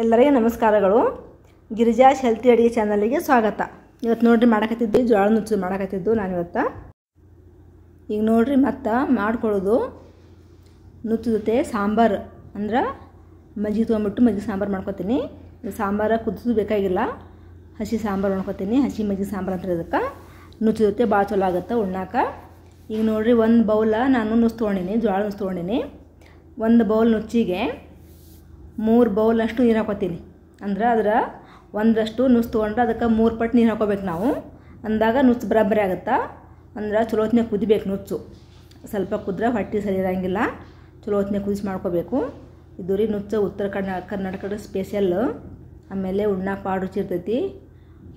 ಎಲ್ಲರಿಗೂ ನಮಸ್ಕಾರಗಳು. ಗಿರಿಜಾಶ್ ಹೆಲ್ತಿ ಅಡುಗೆ ಚಾನಲಿಗೆ ಸ್ವಾಗತ. ಇವತ್ತು ನೋಡ್ರಿ ಮಾಡಕತ್ತಿದ್ವಿ ಜೋಳ ನುಚ್ಚು ಮಾಡಕತ್ತಿದ್ದು ನಾನು ಇವತ್ತು ಈಗ ನೋಡ್ರಿ ಮತ್ತು ಮಾಡ್ಕೊಳ್ಳೋದು ನುಚ್ಚು ಜೊತೆ ಸಾಂಬಾರು ಅಂದ್ರೆ ಮಜ್ಜಿಗೆ ತೊಗೊಂಬಿಟ್ಟು ಮಜ್ಜಿಗೆ ಸಾಂಬಾರು ಮಾಡ್ಕೊತೀನಿ. ಸಾಂಬಾರು ಕುದಿಸೋದು ಬೇಕಾಗಿಲ್ಲ. ಹಸಿ ಸಾಂಬಾರು ಮಾಡ್ಕೊತೀನಿ. ಹಸಿ ಮಜ್ಜಿಗೆ ಸಾಂಬಾರು ಅಂತ ಇದಕ್ಕೆ ನುಚ್ಚು ಜೊತೆ ಭಾಳ ಚಲೋ ಆಗುತ್ತೆ ಉಣ್ಣಾಕ. ಈಗ ನೋಡ್ರಿ ಒಂದು ಬೌಲ ನಾನು ನುಚ್ಚು ತೊಗೊಂಡಿನಿ, ಜೋಳ ನುಚ್ಚು ತೊಗೊಂಡಿನಿ. ಒಂದು ಬೌಲ್ ನುಚ್ಚಿಗೆ ಮೂರು ಬೌಲಷ್ಟು ನೀರು ಹಾಕೋತೀನಿ. ಅಂದ್ರೆ ಅದರ ಒಂದರಷ್ಟು ನುಸ್ ತೊಗೊಂಡ್ರೆ ಅದಕ್ಕೆ ಮೂರು ಪಟ್ಟು ನೀರು ಹಾಕೋಬೇಕು ನಾವು. ಅಂದಾಗ ನುಚ್ಚು ಬರಾಬರಿ ಆಗುತ್ತಾ? ಅಂದ್ರೆ ಚಲೋ ಹೊತ್ತಿನಾಗ ಕುದಿಬೇಕು ನುಚ್ಚು ಸ್ವಲ್ಪ ಕುದ್ರೆ ಹೊಟ್ಟೆ ಸರಿ ಇರೋಂಗಿಲ್ಲ. ಚಲೋ ಹೊತ್ತಿನಾಗ ಕುದಿಸಿ ಮಾಡ್ಕೋಬೇಕು. ಇದು ರೀ ನುಚ್ಚು ಉತ್ತರ ಕರ್ನಾ, ಕರ್ನಾಟಕದ ಸ್ಪೆಷಲ್ ಆಮೇಲೆ ಉಣ್ಣ ಭಾಳ ರುಚಿ ಇರ್ತೈತಿ.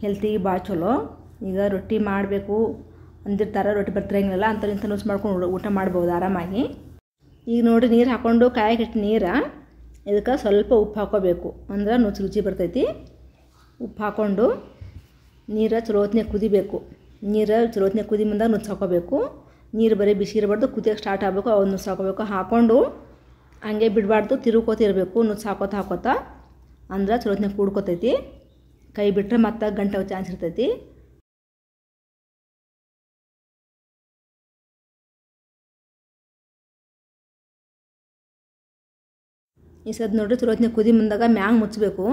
ಹೆಲ್ತಿಗೆ ಭಾಳ ಚಲೋ. ಈಗ ರೊಟ್ಟಿ ಮಾಡಬೇಕು ಅಂದಿರ್ತಾರೆ, ರೊಟ್ಟಿ ಬರ್ತಿರಂಗಿಲ್ಲ ಅಂತ ಇಂಥ ನುಚ್ಚು ಮಾಡ್ಕೊಂಡು ಊಟ ಮಾಡ್ಬೋದು ಆರಾಮಾಗಿ. ಈಗ ನೋಡಿ ನೀರು ಹಾಕ್ಕೊಂಡು ಕಾಯಕ್ಕಿಟ್ಟು ನೀರು. ಇದಕ್ಕೆ ಸ್ವಲ್ಪ ಉಪ್ಪು ಹಾಕೋಬೇಕು. ಅಂದ್ರೆ ನುಚ್ಚು ರುಚಿ ಬರ್ತೈತಿ. ಉಪ್ಪು ಹಾಕ್ಕೊಂಡು ನೀರು ಚಲೋ ಹೊತ್ತಿನ ಕುದಿಬೇಕು. ನೀರು ಚಲೋ ಹೊತ್ತಿನ ಕುದಿ ಮುಂದೆ ನುಚ್ಚು ಹಾಕೋಬೇಕು. ನೀರು ಬರೀ ಬಿಸಿ ಇರಬಾರ್ದು ಕುದಿಯೋಕೆ ಸ್ಟಾರ್ಟ್ ಆಗಬೇಕು ಅವು ನುಚ್ಚು ಹಾಕೋಬೇಕು. ಹಾಕ್ಕೊಂಡು ಹಂಗೆ ಬಿಡಬಾರ್ದು ತಿರುಕೋತ ಇರಬೇಕು, ನುಚ್ಚು ಹಾಕೋತ ಹಾಕೋತ. ಅಂದ್ರೆ ಚಲೋ ಹೊತ್ತಿನ ಕೂಡ್ಕೊತೈತಿ. ಕೈ ಬಿಟ್ಟರೆ ಮತ್ತೆ ಗಂಟೆ ಚಾನ್ಸ್ ಇರ್ತೈತಿ. ಈ ಸದ್ ನೋಡ್ರಿ ಚಲೋ ಹೊತ್ನಾಗ ಕುದಿ ಮುಂದಾಗ ಮ್ಯಾಂಗ್ ಮುಚ್ಚಬೇಕು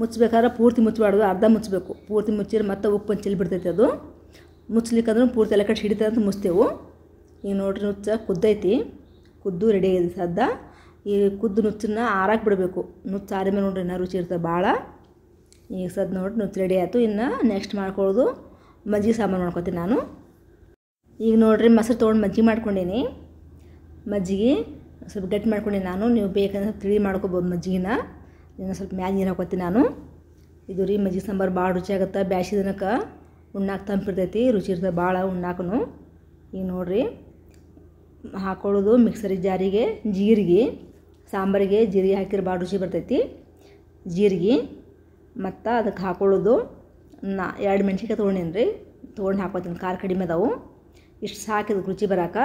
ಮುಚ್ಚಬೇಕಾದ್ರೆ ಪೂರ್ತಿ ಮುಚ್ಚಬಾರ್ದು ಅರ್ಧ ಮುಚ್ಚಬೇಕು ಪೂರ್ತಿ ಮುಚ್ಚಿದ್ರೆ ಮತ್ತೆ ಉಪ್ಪು ಚೆಲ್ಲಿ ಬಿಡ್ತೈತೆ ಅದು. ಮುಚ್ಚಲಿಕ್ಕಂದ್ರೆ ಪೂರ್ತಿ ಎಲ್ಲ ಕಡೆ ಹಿಡಿತದೆ ಅಂತ ಮುಚ್ತೇವೆ. ಈಗ ನೋಡ್ರಿ ನುಚ್ಚ ಕುದ್ದೈತಿ. ಕುದ್ದು ರೆಡಿ ಆಗಿದೆ ಸದ್ದ. ಈ ಕುದ್ದು ನುಚ್ಚನ್ನ ಆರಾಕ್ ಬಿಡಬೇಕು. ನುಚ್ಚು ಆರಿ ಮೇಲೆ ನೋಡ್ರಿ ಇನ್ನೂ ರುಚಿ ಇರ್ತದೆ ಭಾಳ ಈಗ ಸದ್ ನೋಡ್ರಿ ನುಚ್ಚು ರೆಡಿ ಆಯಿತು. ಇನ್ನು ನೆಕ್ಸ್ಟ್ ಮಾಡ್ಕೊಳ್ಳೋದು ಮಜ್ಜಿಗೆ ಸಾಂಬಾರು ಮಾಡ್ಕೊತೀನಿ ನಾನು. ಈಗ ನೋಡ್ರಿ ಮೊಸರು ತೊಗೊಂಡು ಮಜ್ಜಿಗೆ ಮಾಡ್ಕೊಂಡೀನಿ. ಮಜ್ಜಿಗೆ ಸ್ವಲ್ಪ ಗಟ್ಟಿ ಮಾಡ್ಕೊಂಡೆ ನಾನು. ನೀವು ಬೇಕಂದ್ರೆ ತಿಳಿ ಮಾಡ್ಕೊಬೋದು ಮಜ್ಜಿಗೆನ. ಇನ್ನು ಸ್ವಲ್ಪ ಮ್ಯಾಗ ನೀರು ಹಾಕೋತೀನಿ ನಾನು. ಇದು ರೀ ಮಜ್ಜಿಗೆ ಸಾಂಬಾರು ಭಾಳ ರುಚಿ ಆಗುತ್ತೆ. ಬ್ಯಾಸಿ ದಿನಕ್ಕೆ ಉಣ್ಣಾಕ ತಂಪಿರ್ತೈತಿ ರುಚಿ ಇರ್ತದೆ ಭಾಳ ಉಣ್ಣಾಕನು ಈಗ ನೋಡಿರಿ, ಹಾಕೊಳ್ಳೋದು ಮಿಕ್ಸರಿ ಜಾರಿಗೆ, ಜೀರಿಗೆ, ಸಾಂಬಾರಿಗೆ, ಜೀರಿಗೆ ಹಾಕಿದ್ರೆ ಭಾಳ ರುಚಿ ಬರ್ತೈತಿ. ಜೀರಿಗೆ, ಮತ್ತು ಅದಕ್ಕೆ ಹಾಕೊಳ್ಳೋದು ನಾ ಎರಡು ಮೆಣ್ಸಿನ್ಕಾಯಿ ತೊಗೊಂಡೇನಿ ರೀ. ತೊಗೊಂಡು ಹಾಕೋತೀನಿ. ಖಾರ ಕಡಿಮೆ ಅದಾವು. ಇಷ್ಟು ಸಾಕಿದ ರುಚಿ ಬರಾಕ.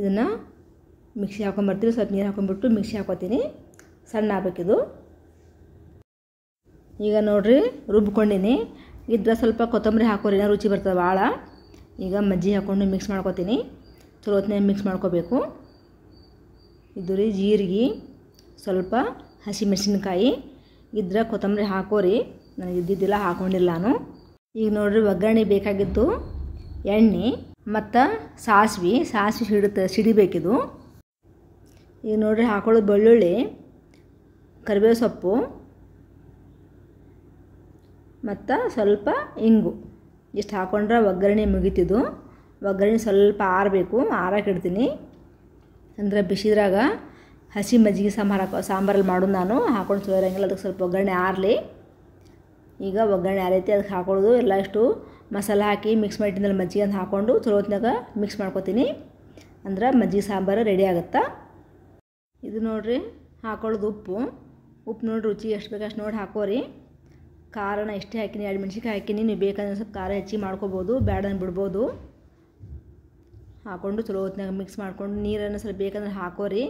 ಇದನ್ನು ಮಿಕ್ಸಿ ಹಾಕೊಂಬರ್ತೀವಿ ಸ್ವಲ್ಪ ನೀರು ಹಾಕೊಂಡ್ಬಿಟ್ಟು ಮಿಕ್ಸಿ ಹಾಕೋತೀನಿ. ಸಣ್ಣ ಆಗ್ಬೇಕಿದು. ಈಗ ನೋಡಿರಿ, ರುಬ್ಕೊಂಡಿನಿ. ಇದ್ರೆ ಸ್ವಲ್ಪ ಕೊತ್ತಂಬರಿ ಹಾಕೋರಿ ರುಚಿ ಬರ್ತದೆ ಭಾಳ ಈಗ ಮಜ್ಜಿ ಹಾಕ್ಕೊಂಡು ಮಿಕ್ಸ್ ಮಾಡ್ಕೊತೀನಿ. ಚಲೋ ಮಿಕ್ಸ್ ಮಾಡ್ಕೋಬೇಕು. ಇದು ರೀ ಜೀರಿಗೆ, ಸ್ವಲ್ಪ ಹಸಿಮೆಣಸಿನ್ಕಾಯಿ. ಇದ್ರೆ ಕೊತ್ತಂಬರಿ ಹಾಕೋರಿ. ನನಗೆ ಇದ್ದಿದ್ದಿಲ್ಲ ಹಾಕ್ಕೊಂಡಿಲ್ಲ ನಾನು. ಈಗ ನೋಡಿರಿ, ಒಗ್ಗರಣೆ ಬೇಕಾಗಿದ್ದು ಎಣ್ಣೆ ಮತ್ತು ಸಾಸ್ವಿ. ಸಾಸ್ವಿ ಸಿಡುತ್ತೆ ಸಿಡಿಬೇಕಿದು. ಈಗ ನೋಡ್ರಿ ಹಾಕೊಳ್ಳೋದು ಬೆಳ್ಳುಳ್ಳಿ, ಕರಿಬೇವು ಸೊಪ್ಪು, ಮತ್ತು ಸ್ವಲ್ಪ ಇಂಗು. ಇಷ್ಟು ಹಾಕೊಂಡ್ರೆ ಒಗ್ಗರಣೆ ಮುಗಿತಿದ್ದು ಒಗ್ಗರಣೆ ಸ್ವಲ್ಪ ಆರಬೇಕು ಆರಕ್ಕೆ ಇಡ್ತೀನಿ. ಅಂದರೆ ಬಿಸಿದ್ರಾಗ ಹಸಿ ಮಜ್ಜಿಗೆ ಸಾಂಬಾರು ಹಾಕೋ ಸಾಂಬಾರಲ್ಲಿ ಮಾಡೋದು ನಾನು. ಹಾಕೊಂಡು ಚಲೋ ಅದಕ್ಕೆ ಸ್ವಲ್ಪ ಒಗ್ಗರಣೆ ಆರಲಿ. ಈಗ ಒಗ್ಗರಣೆ ಆರೈತಿ ಅದಕ್ಕೆ ಹಾಕೊಳ್ಳೋದು. ಎಲ್ಲ ಇಷ್ಟು ಮಸಾಲೆ ಹಾಕಿ ಮಿಕ್ಸ್ ಮಾಡಿದ್ದಲ್ಲಿ ಮಜ್ಜಿಗೆ ಅಂತ ಹಾಕ್ಕೊಂಡು ಚಲೋ ಹೊತ್ನಾಗ ಮಿಕ್ಸ್ ಮಾಡ್ಕೊತೀನಿ. ಅಂದ್ರೆ ಮಜ್ಜಿಗೆ ಸಾಂಬಾರು ರೆಡಿ ಆಗುತ್ತಾ? ಇದು ನೋಡಿರಿ, ಹಾಕೊಳ್ಳೋದು ಉಪ್ಪು. ಉಪ್ಪು ನೋಡಿ ರುಚಿ ಎಷ್ಟು ಬೇಕು ಅಷ್ಟು ನೋಡಿ ಹಾಕೋರಿ. ಖಾರನ ಇಷ್ಟೇ ಹಾಕಿನಿ, ಎರಡು ಮೆಣಸಿಕಾಯಿ ಹಾಕಿನಿ. ನೀವು ಬೇಕಂದ್ರೆ ಸ್ವಲ್ಪ ಖಾರ ಹೆಚ್ಚಿ ಮಾಡ್ಕೋಬೋದು ಬೇಡ ಬಿಡ್ಬೋದು. ಹಾಕ್ಕೊಂಡು ಚಲೋ ಹೊತ್ತಿನಾಗ ಮಿಕ್ಸ್ ಮಾಡ್ಕೊಂಡು ನೀರನ್ನು ಸ್ವಲ್ಪ ಬೇಕಂದ್ರೆ ಹಾಕೋರಿ.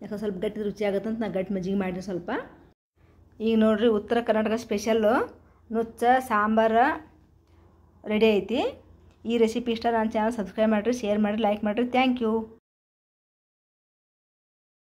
ಯಾಕಂದ್ರೆ ಸ್ವಲ್ಪ ಗಟ್ಟಿ ರುಚಿ ಆಗುತ್ತೆ ಅಂತ ನಾನು ಗಟ್ಟಿ ಮಜ್ಜಿಗೆ ಮಾಡಿರಿ ಸ್ವಲ್ಪ. ಈಗ ನೋಡಿರಿ ಉತ್ತರ ಕರ್ನಾಟಕ ಸ್ಪೆಷಲ್ಲು ನುಚ್ಚ, ಸಾಂಬಾರ ರೆಡಿ ಐತಿ. ಈ ರೆಸಿಪಿ ಇಷ್ಟ ನನ್ನ ಚಾನಲ್ ಸಬ್ಸ್ಕ್ರೈಬ್ ಮಾಡಿರಿ ಶೇರ್ ಮಾಡಿರಿ ಲೈಕ್ ಮಾಡಿರಿ. Thank you